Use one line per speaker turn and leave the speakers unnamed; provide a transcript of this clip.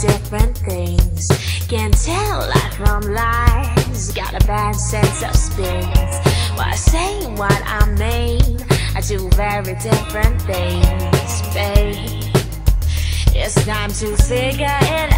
different things. Can't tell life from lies. Got a bad sense of spins. While saying what I mean, I do very different things, babe. It's time to figure it out.